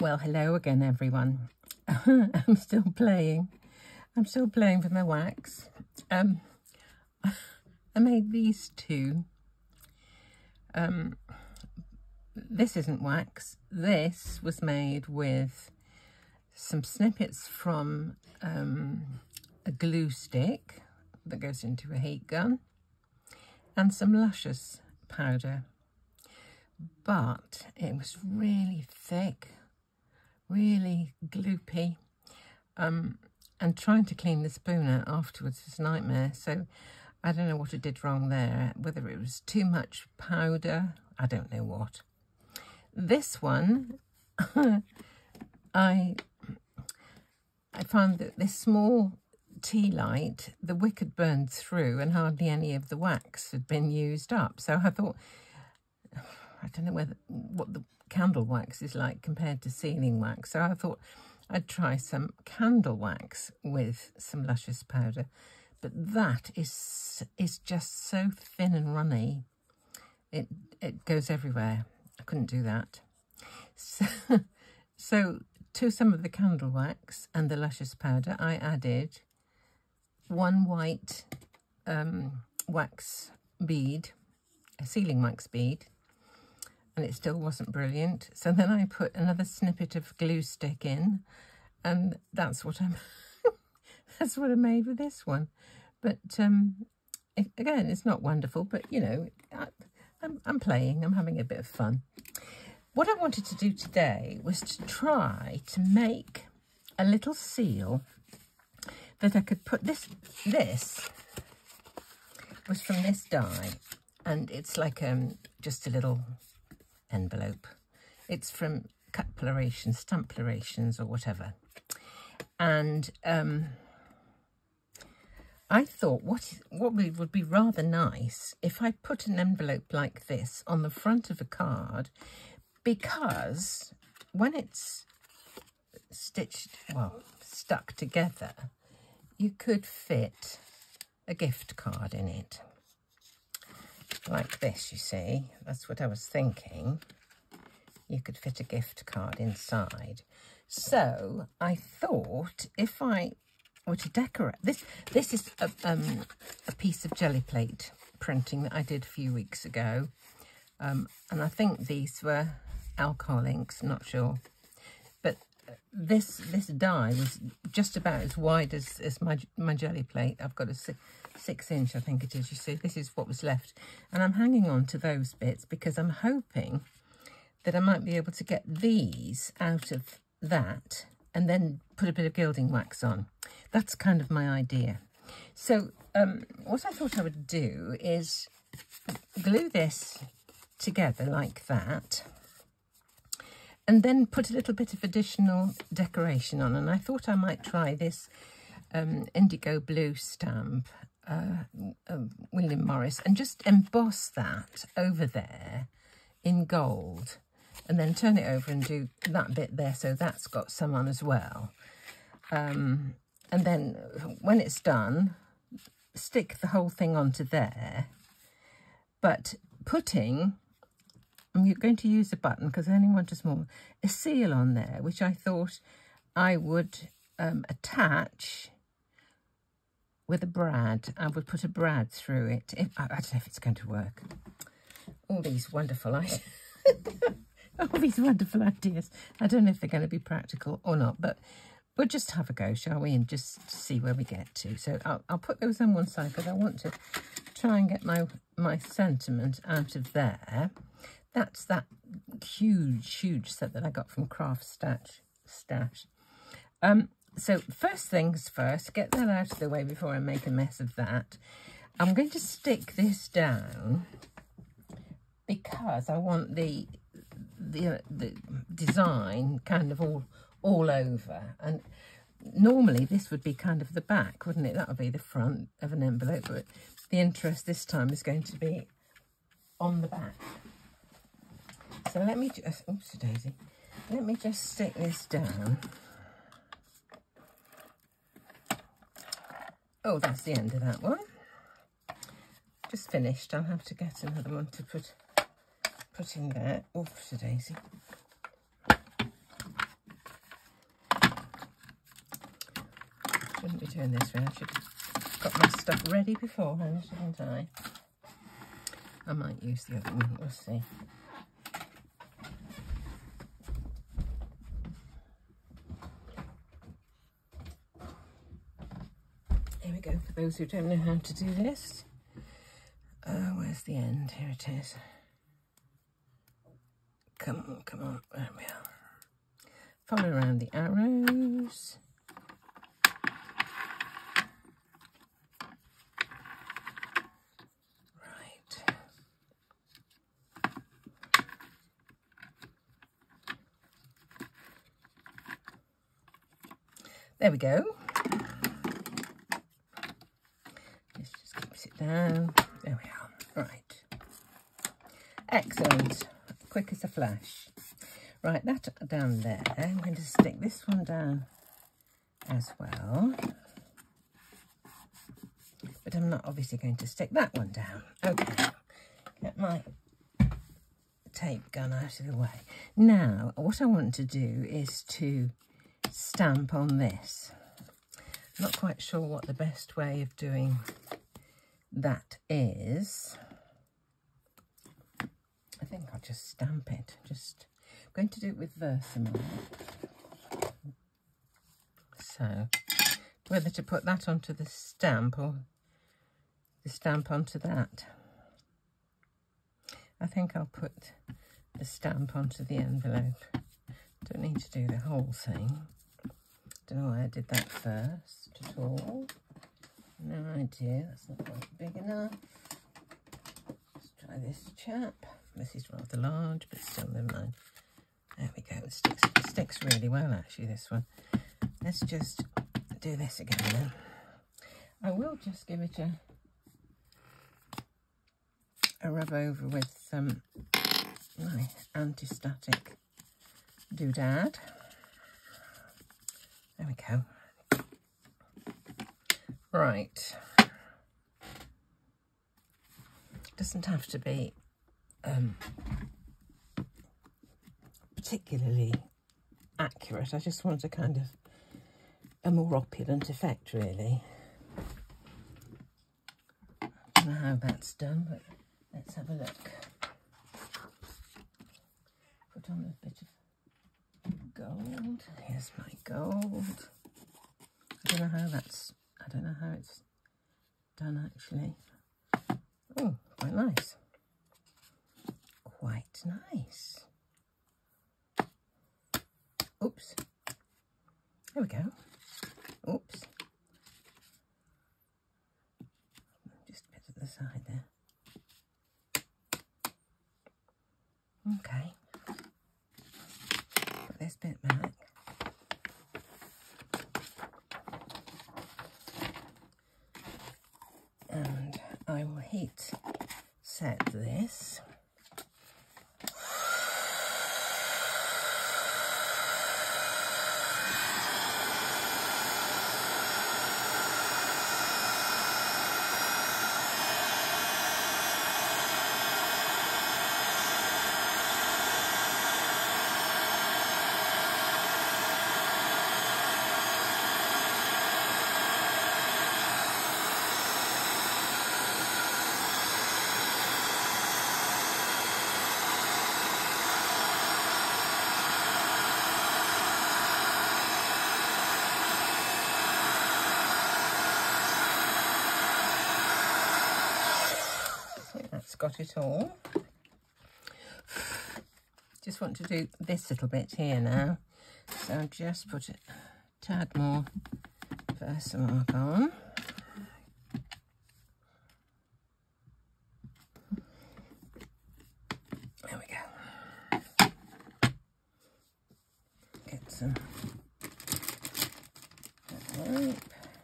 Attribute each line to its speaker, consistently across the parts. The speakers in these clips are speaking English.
Speaker 1: Well, hello again, everyone. I'm still playing. I'm still playing with my wax. Um, I made these two. Um, this isn't wax. This was made with some snippets from um, a glue stick that goes into a heat gun and some Luscious powder. But it was really thick really gloopy. Um, and trying to clean the spoon out afterwards is a nightmare. So I don't know what I did wrong there, whether it was too much powder, I don't know what. This one, I I found that this small tea light, the wick had burned through and hardly any of the wax had been used up. So I thought, I don't know whether what the candle wax is like compared to sealing wax. So I thought I'd try some candle wax with some Luscious powder. But that is is just so thin and runny. It it goes everywhere. I couldn't do that. So, so to some of the candle wax and the Luscious powder, I added one white um, wax bead, a sealing wax bead, and it still wasn't brilliant. So then I put another snippet of glue stick in and that's what I'm that's what I made with this one. But um, it, again, it's not wonderful, but you know, I, I'm, I'm playing, I'm having a bit of fun. What I wanted to do today was to try to make a little seal that I could put this, this was from this die and it's like um, just a little envelope. It's from Cutplorations, Stamplorations or whatever. And um, I thought what what would be rather nice if I put an envelope like this on the front of a card because when it's stitched, well, stuck together, you could fit a gift card in it like this, you see. That's what I was thinking. You could fit a gift card inside. So I thought if I were to decorate... This this is a, um, a piece of jelly plate printing that I did a few weeks ago. Um, and I think these were alcohol inks, not sure. But this this die was just about as wide as, as my, my jelly plate. I've got a six inch, I think it is. You see, this is what was left. And I'm hanging on to those bits because I'm hoping that I might be able to get these out of that and then put a bit of gilding wax on. That's kind of my idea. So um, what I thought I would do is glue this together like that and then put a little bit of additional decoration on. And I thought I might try this um, indigo blue stamp uh, uh, William Morris and just emboss that over there in gold and then turn it over and do that bit there so that's got some on as well. Um, and then when it's done, stick the whole thing onto there. But putting, I'm going to use a button because I only want a small, a seal on there, which I thought I would um, attach with a brad. I would put a brad through it. If, I, I, don't know if it's going to work. All these wonderful ideas. all these wonderful ideas. I don't know if they're going to be practical or not, but we'll just have a go, shall we, and just see where we get to. So I'll, I'll put those on one side because I want to try and get my, my sentiment out of there. That's that huge, huge set that I got from Craft Stash. Stash. Um, so first things first, get that out of the way before I make a mess of that. I'm going to stick this down because I want the the, the design kind of all all over. And normally this would be kind of the back wouldn't it? That would be the front of an envelope but the interest this time is going to be on the back. So let me just oops daisy. Let me just stick this down Oh, that's the end of that one. Just finished. I'll have to get another one to put put in there. Oh, a daisy. Shouldn't be doing this round. Should have got my stuff ready beforehand, shouldn't I? I might use the other one. We'll see. Those who don't know how to do this. Oh, where's the end? Here it is. Come on, come on, there we are. Follow around the arrows. Right. There we go. Let's just keep it down. There we are. Right. Excellent. Quick as a flash. Right, that down there. I'm going to stick this one down as well. But I'm not obviously going to stick that one down. Okay, get my tape gun out of the way. Now, what I want to do is to stamp on this. I'm not quite sure what the best way of doing that is. I think I'll just stamp it. Just I'm going to do it with Versamark. So whether to put that onto the stamp or the stamp onto that. I think I'll put the stamp onto the envelope. Don't need to do the whole thing. Don't know why I did that first at all. No idea, that's not quite big enough. Let's try this chap. This is rather large, but still never mind. There we go. It sticks, it sticks really well, actually, this one. Let's just do this again then. I will just give it a a rub over with um, my anti-static doodad. There we go. Right. Doesn't have to be um, particularly accurate. I just want a kind of a more opulent effect, really. I don't know how that's done, but let's have a look. Put on a bit of gold. Here's my gold. I don't know how that's, I don't know how it's done actually. Oh, quite nice. Quite nice. Oops. There we go. Oops. Just a bit at the side there. Okay. Put this bit back. And I will heat set this. Got it all. Just want to do this little bit here now. So just put a tad more Versamark on. There we go. Get some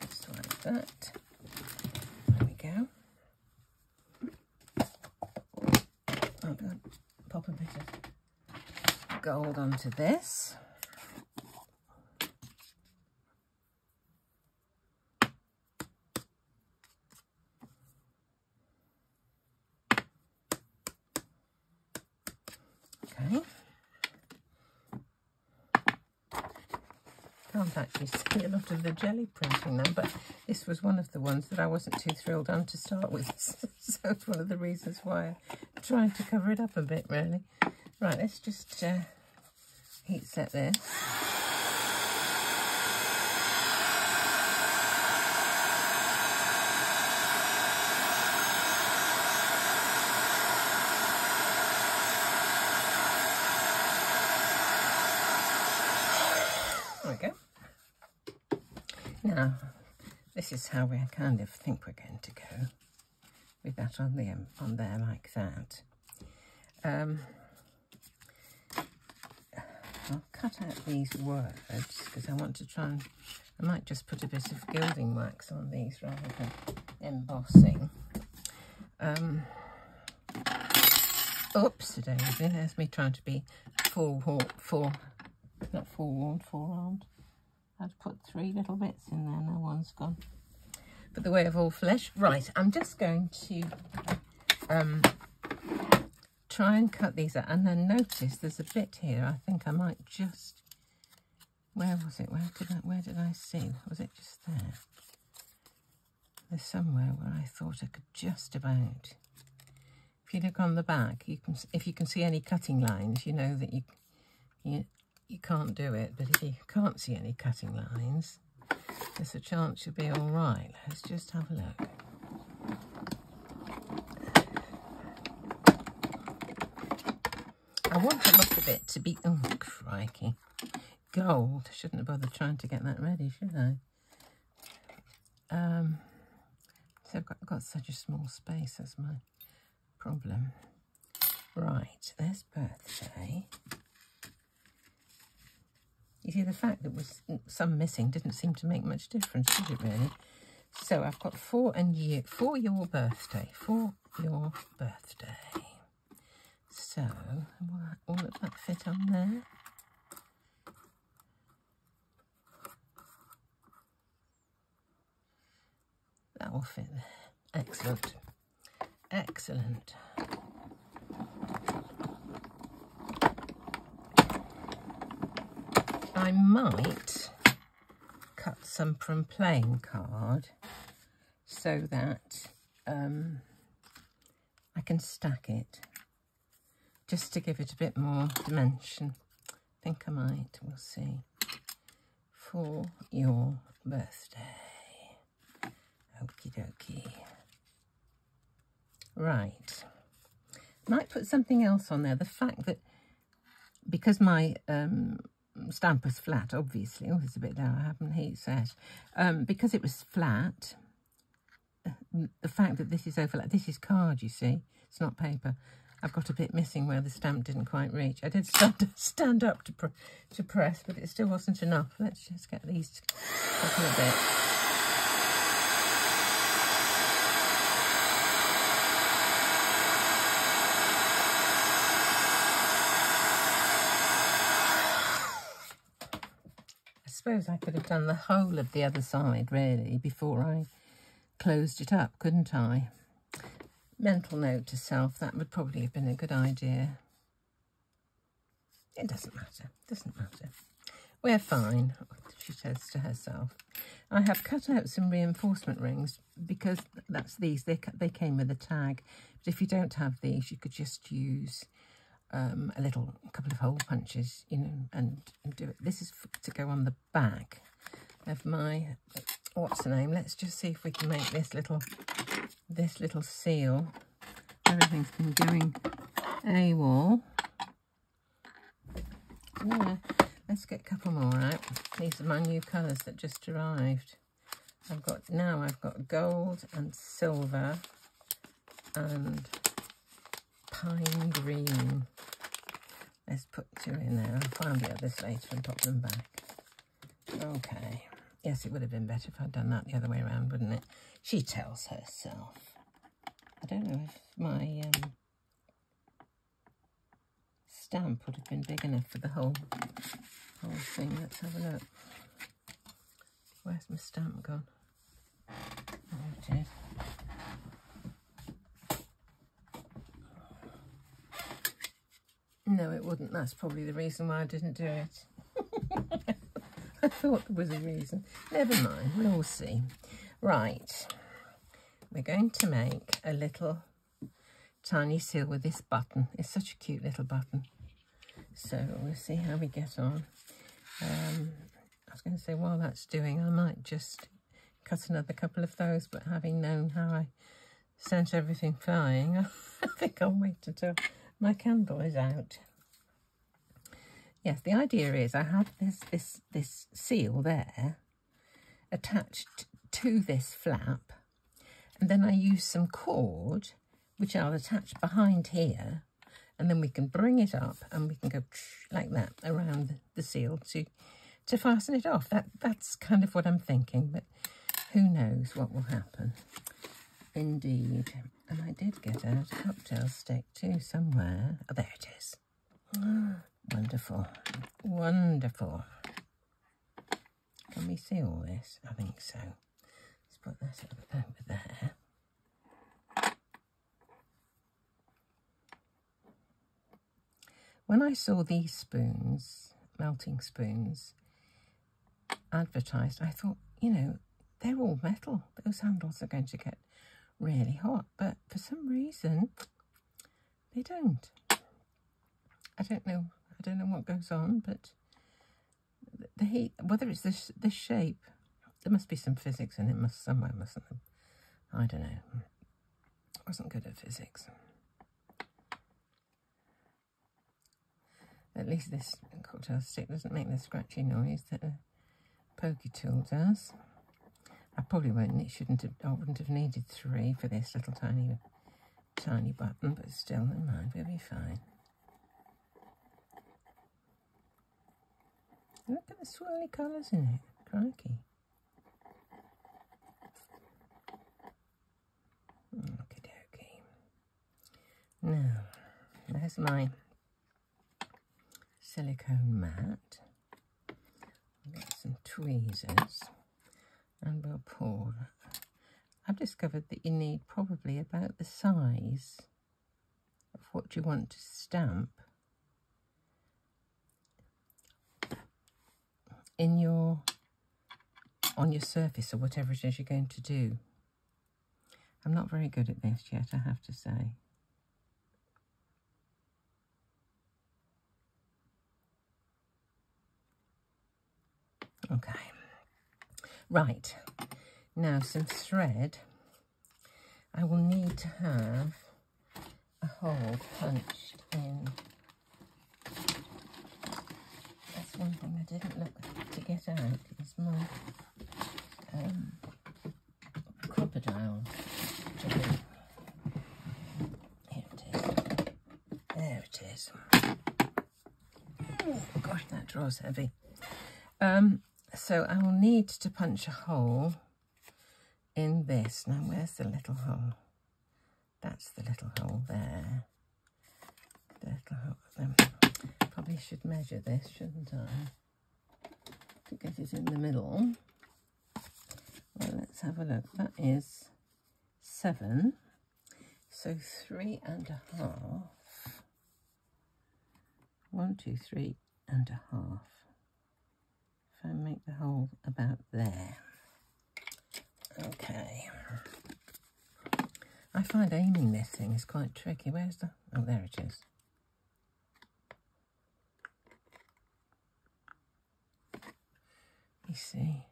Speaker 1: just like that. pop a bit of gold onto this. Okay. can't actually see a lot of the jelly printing now, but this was one of the ones that I wasn't too thrilled on to start with. so it's one of the reasons why I'm trying to cover it up a bit, really. Right, let's just uh, heat set this. Now, this is how we kind of think we're going to go with that on the on there like that. Um, I'll cut out these words because I want to try and I might just put a bit of gilding wax on these rather than embossing. Um, oops, daisy, there's me trying to be full, full, not forewarned, forearmed. I'd put three little bits in there, no one's gone. But the way of all flesh. Right, I'm just going to um, try and cut these out. And then notice there's a bit here. I think I might just... Where was it? Where did I, where did I see? Was it just there? There's somewhere where I thought I could just about... If you look on the back, you can if you can see any cutting lines, you know that you, you you can't do it, but if you can't see any cutting lines, there's a chance you'll be all right. Let's just have a look. I want the look of it to be, oh crikey, gold. Shouldn't have bothered trying to get that ready, should I? Um, so I've got, I've got such a small space, that's my problem. Right, there's birthday. You see, the fact that was mm, some missing didn't seem to make much difference, did it really? So I've got for and year for your birthday, for your birthday. So will all of that fit on there? That will fit there. Excellent. Excellent. I might cut some from playing card so that um, I can stack it just to give it a bit more dimension. I think I might, we'll see. For your birthday. Okie dokie. Right. Might put something else on there. The fact that because my um, stamp was flat, obviously. Oh, there's a bit there I haven't heat set. Um, because it was flat, the fact that this is overlap, this is card, you see. It's not paper. I've got a bit missing where the stamp didn't quite reach. I did stand, stand up to, pr to press, but it still wasn't enough. Let's just get these a little bit. Suppose I could have done the whole of the other side, really, before I closed it up, couldn't I? Mental note to self, that would probably have been a good idea. It doesn't matter, doesn't matter. We're fine, she says to herself. I have cut out some reinforcement rings because that's these, they, they came with a tag. But if you don't have these, you could just use um, a little a couple of hole punches, you know, and, and do it. This is to go on the back of my, what's the name? Let's just see if we can make this little, this little seal. Everything's been going AWOL. Yeah, let's get a couple more out. These are my new colours that just arrived. I've got, now I've got gold and silver and pine green. Let's put two in there. I'll find the others later and pop them back. Okay. Yes, it would have been better if I'd done that the other way around, wouldn't it? She tells herself. I don't know if my um, stamp would have been big enough for the whole whole thing. Let's have a look. Where's my stamp gone? There it is. No, it wouldn't. That's probably the reason why I didn't do it. I thought there was a reason. Never mind, we'll see. Right, we're going to make a little tiny seal with this button. It's such a cute little button. So we'll see how we get on. Um, I was going to say, while that's doing, I might just cut another couple of those, but having known how I sent everything flying, I think I'll wait until my candle is out. Yes, the idea is I have this, this, this seal there attached to this flap, and then I use some cord, which I'll attach behind here, and then we can bring it up and we can go like that around the seal to to fasten it off. That That's kind of what I'm thinking, but who knows what will happen. Indeed. And I did get out a cocktail stick too somewhere. Oh, there it is. Wonderful. Wonderful. Can we see all this? I think so. Let's put that over there. When I saw these spoons, melting spoons, advertised, I thought, you know, they're all metal. Those handles are going to get really hot. But for some reason, they don't. I don't know. I don't know what goes on, but the heat, whether it's this, this shape, there must be some physics in it must somewhere, mustn't there? I don't know. I wasn't good at physics. At least this cocktail stick doesn't make the scratchy noise that a pokey tool does. I probably won't, it shouldn't have, I wouldn't have needed three for this little tiny, tiny button, but still, never mind, we'll be fine. Look at the swirly colours in it, crikey. Okie dokie. Now, there's my silicone mat. I've got some tweezers and we'll pull. I've discovered that you need probably about the size of what you want to stamp in your on your surface or whatever it is you're going to do. I'm not very good at this yet, I have to say. Okay. Right. Now some thread. I will need to have a hole punched in. That's one thing I didn't look to get out is my um, Crop-A-Dile. Here it is. There it is. Oh, gosh, that draw's heavy. Um, so I will need to punch a hole in this. Now, where's the little hole? That's the little hole there. The little hole. Um, probably should measure this, shouldn't I? To get it in the middle. Well, let's have a look. That is seven. So three and a half. One, two, three and a half. I make the hole about there. Okay. I find aiming this thing is quite tricky. Where's the... Oh, there it is. You see.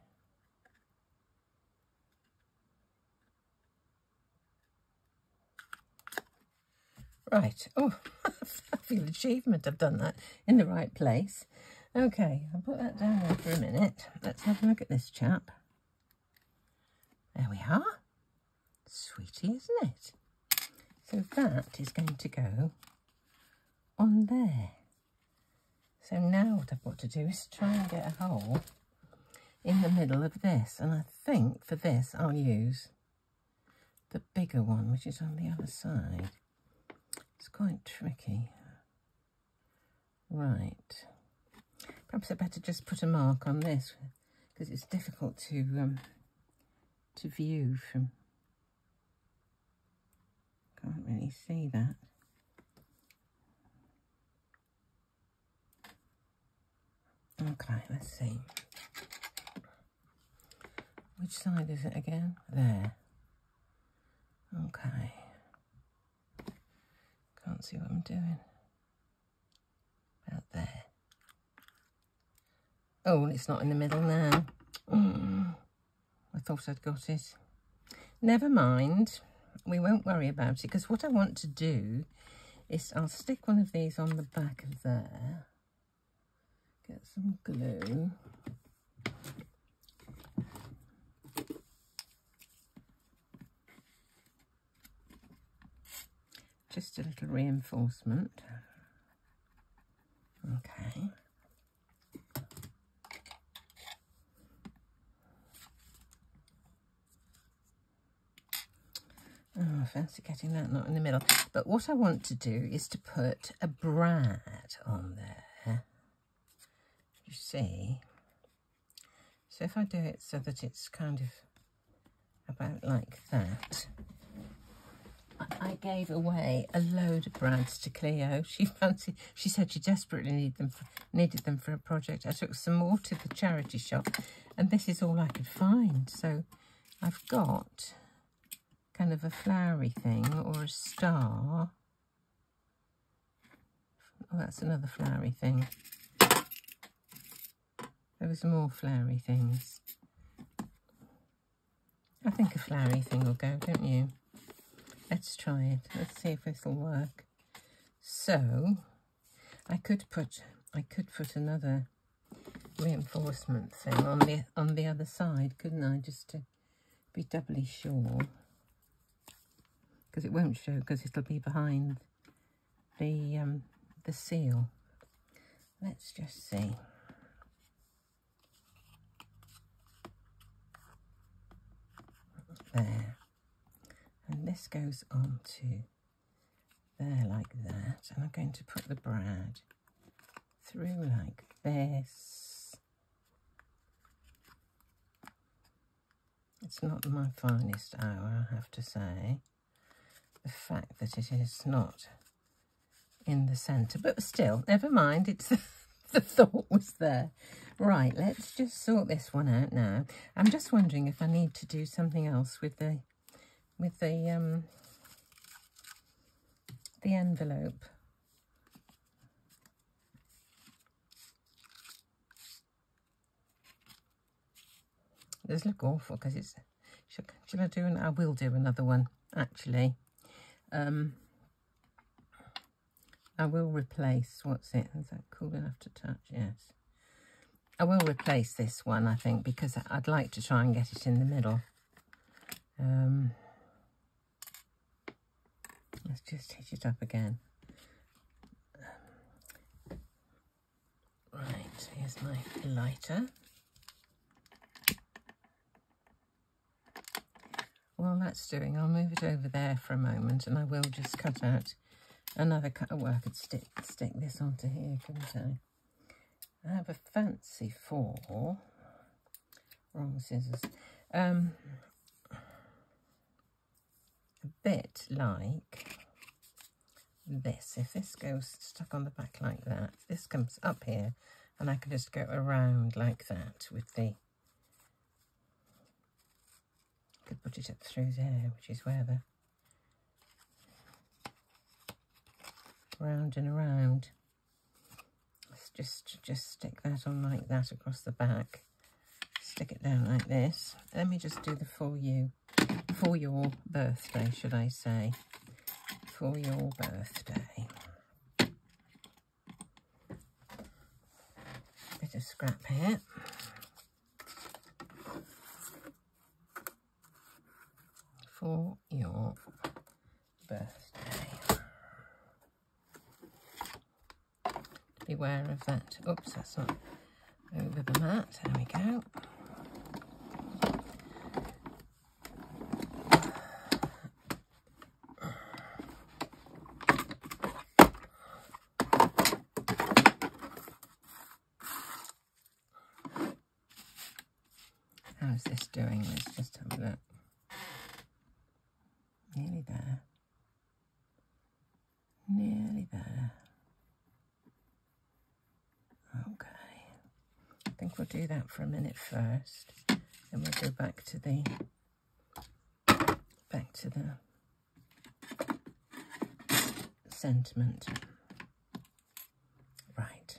Speaker 1: Right. Oh, I feel achievement. I've done that in the right place. Okay, I'll put that down there for a minute. Let's have a look at this chap. There we are. Sweetie, isn't it? So that is going to go on there. So now what I've got to do is try and get a hole in the middle of this. And I think for this I'll use the bigger one, which is on the other side. It's quite tricky. Right. Perhaps I better just put a mark on this because it's difficult to um, to view from. Can't really see that. Okay, let's see. Which side is it again? There. Okay. Can't see what I'm doing. About there. Oh, it's not in the middle now. Mm. I thought I'd got it. Never mind. We won't worry about it because what I want to do is I'll stick one of these on the back of there. Get some glue. Just a little reinforcement. Okay. Oh, I fancy getting that not in the middle. But what I want to do is to put a brad on there. You see? So if I do it so that it's kind of about like that. I gave away a load of brads to Cleo. She fancied, she said she desperately them for, needed them for a project. I took some more to the charity shop and this is all I could find. So I've got kind of a flowery thing or a star. Oh, that's another flowery thing. There was more flowery things. I think a flowery thing will go, don't you? Let's try it. Let's see if this will work. So, I could put I could put another reinforcement thing on the on the other side, couldn't I? Just to be doubly sure because it won't show because it'll be behind the um, the seal. Let's just see. There. And this goes on to there like that. And I'm going to put the brad through like this. It's not my finest hour, I have to say the fact that it is not in the centre. But still, never mind. It's the thought was there. Right, let's just sort this one out now. I'm just wondering if I need to do something else with the with the um the envelope. Does look awful because it's. Should I do? An, I will do another one actually. Um, I will replace, what's it? Is that cool enough to touch? Yes. I will replace this one, I think, because I'd like to try and get it in the middle. Um, let's just hit it up again. Right, here's my lighter. While that's doing, I'll move it over there for a moment and I will just cut out another cut. Oh, well, I could stick, stick this onto here, couldn't I? I have a fancy for, wrong scissors, um, a bit like this. If this goes stuck on the back like that, this comes up here and I can just go around like that with the could put it up through there, which is where the round and around. Let's just just stick that on like that across the back. Stick it down like this. Let me just do the for you, for your birthday, should I say? For your birthday. Bit of scrap here. For your birthday. Beware of that. Oops, that's not over the mat. There we go. How's this doing? Let's just have a look. Nearly there. Nearly there. Okay. I think we'll do that for a minute first. Then we'll go back to the back to the sentiment. Right.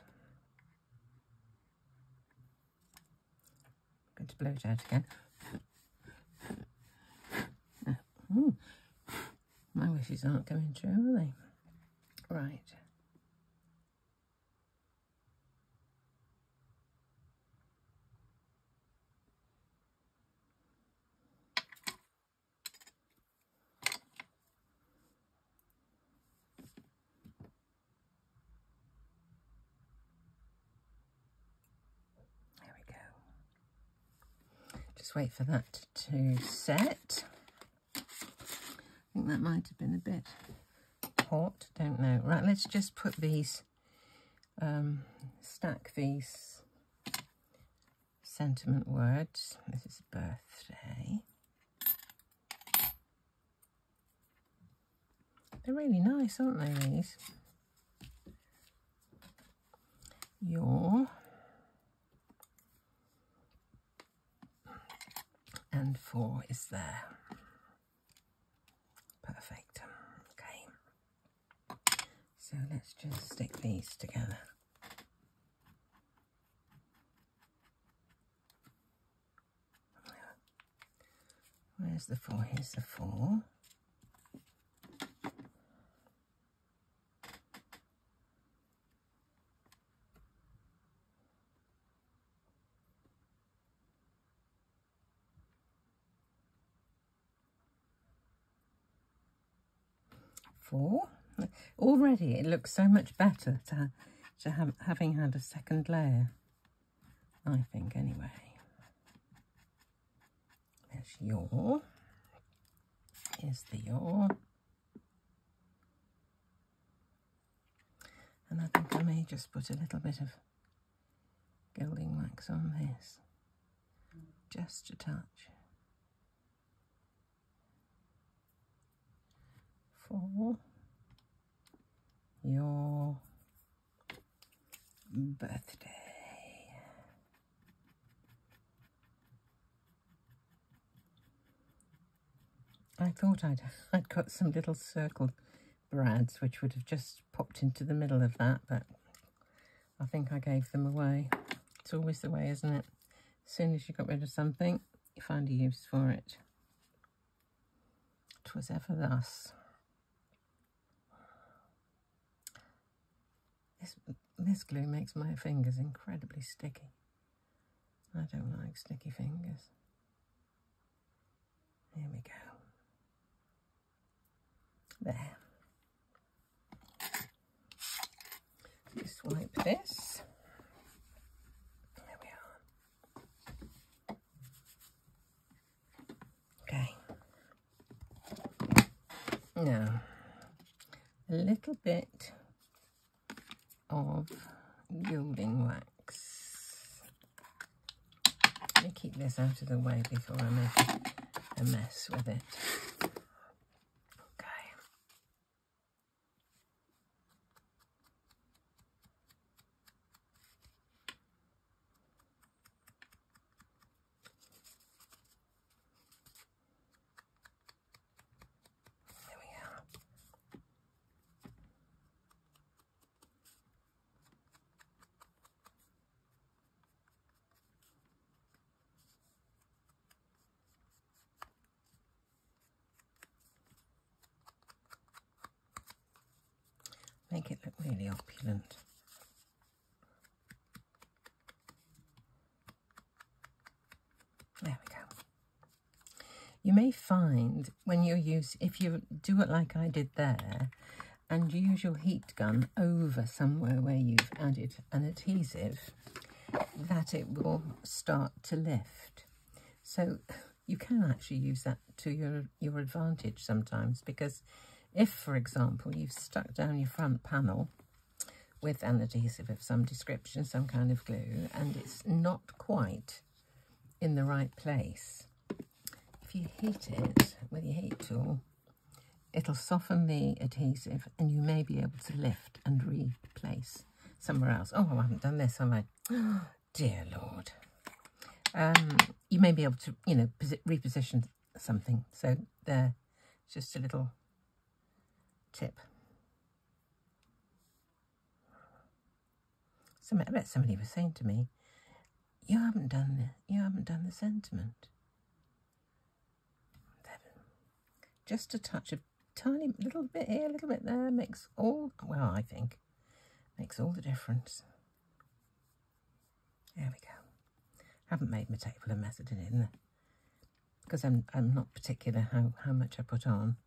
Speaker 1: I'm going to blow it out again. Oh, my wishes aren't coming true, are they? Right. Wait for that to set. I think that might have been a bit hot, don't know. Right, let's just put these, um, stack these sentiment words. This is birthday. They're really nice, aren't they, these? Your and four is there. Perfect. Okay. So let's just stick these together. Where's the four? Here's the four. Already it looks so much better to, to have, having had a second layer, I think anyway. There's your, here's the your. And I think I may just put a little bit of gilding wax on this, just a touch. For your birthday. I thought I'd I'd got some little circle brads which would have just popped into the middle of that, but I think I gave them away. It's always the way, isn't it? As soon as you got rid of something, you find a use for it. Twas ever thus. This, glue makes my fingers incredibly sticky. I don't like sticky fingers. Here we go. There. Just wipe this. There we are. Okay. Now, a little bit of gilding wax. Let me keep this out of the way before I make a mess with it. Make it look really opulent. There we go. You may find when you use, if you do it like I did there, and use your heat gun over somewhere where you've added an adhesive, that it will start to lift. So you can actually use that to your, your advantage sometimes because if, for example, you've stuck down your front panel with an adhesive of some description, some kind of glue, and it's not quite in the right place, if you heat it with your heat tool, it'll soften the adhesive and you may be able to lift and replace somewhere else. Oh, I haven't done this, have I? dear Lord. Um, you may be able to, you know, reposition something. So there, just a little tip. I bet somebody was saying to me, you haven't done the, you haven't done the sentiment. Just a touch of tiny little bit here, a little bit there makes all, well, I think, makes all the difference. There we go. Haven't made my table a method in it, because I'm I'm not particular how how much I put on.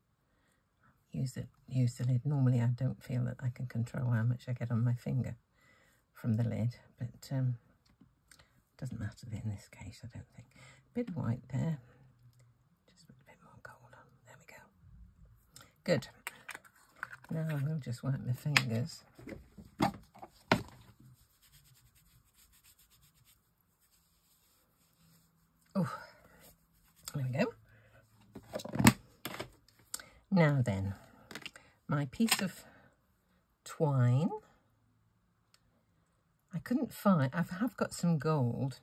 Speaker 1: Use it, use the lid. Normally, I don't feel that I can control how much I get on my finger from the lid, but um, doesn't matter in this case, I don't think. Bit white there. Just put a bit more gold on. There we go. Good. Now we'll just wipe my fingers. Oh, there we go. Now then, my piece of twine I couldn't find, I have got some gold,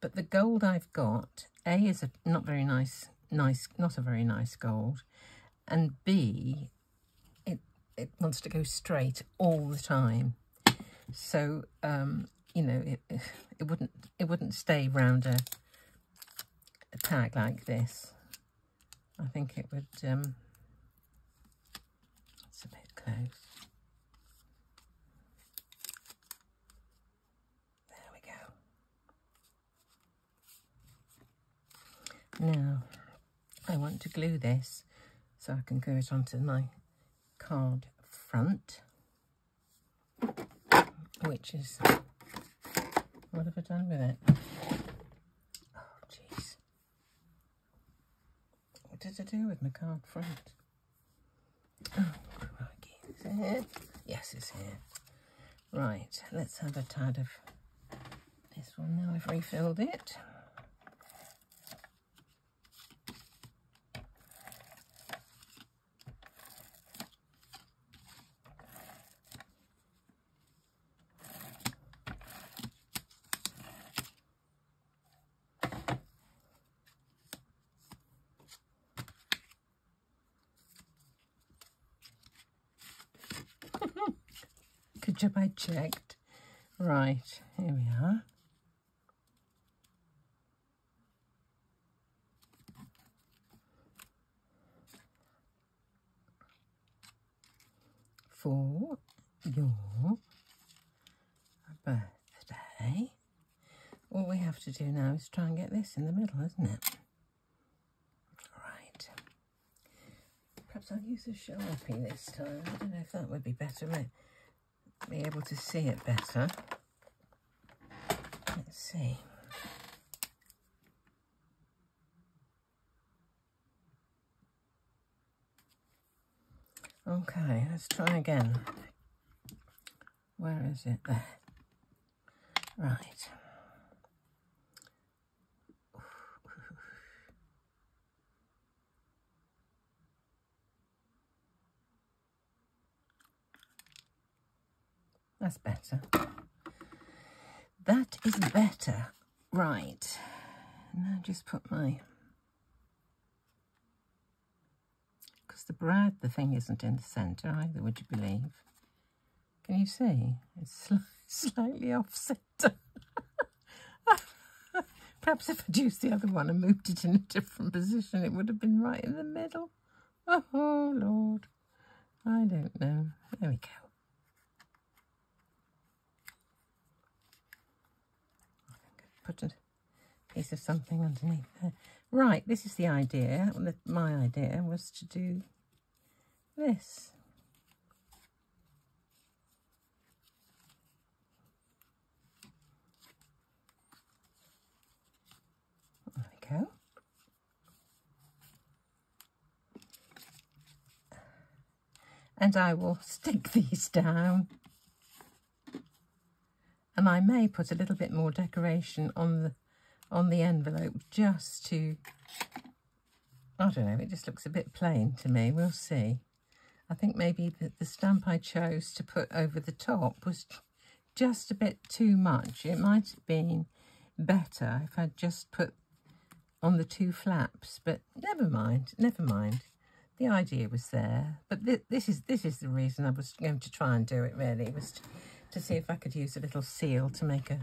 Speaker 1: but the gold I've got, A, is a not very nice, nice, not a very nice gold, and B, it, it wants to go straight all the time. So, um, you know, it, it wouldn't, it wouldn't stay round a, a tag like this. I think it would, um, a bit close. Now, I want to glue this so I can glue it onto my card front, which is, what have I done with it? Oh, jeez. What did I do with my card front? Oh, crikey. Is it here? Yes, it's here. Right, let's have a tad of this one now I've refilled it. Good job I checked. Right, here we are. For your birthday, all we have to do now is try and get this in the middle, isn't it? Right. Perhaps I'll use a Sharpie this time. I don't know if that would be better, right? be able to see it better. Let's see. Okay, let's try again. Where is it? There. Right. That's better. That is better. Right. Now just put my... Because the brad, the thing isn't in the centre either, would you believe? Can you see? It's slightly off centre. Perhaps if I'd used the other one and moved it in a different position, it would have been right in the middle. Oh, Lord. I don't know. There we go. Put a piece of something underneath there. Right, this is the idea. My idea was to do this. There we go. And I will stick these down and I may put a little bit more decoration on the on the envelope just to I don't know it just looks a bit plain to me we'll see I think maybe the, the stamp I chose to put over the top was just a bit too much it might have been better if I'd just put on the two flaps, but never mind, never mind. The idea was there, but th this is this is the reason I was going to try and do it. Really, was to, to see if I could use a little seal to make a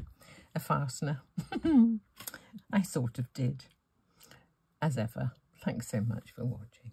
Speaker 1: a fastener. I sort of did. As ever, thanks so much for watching.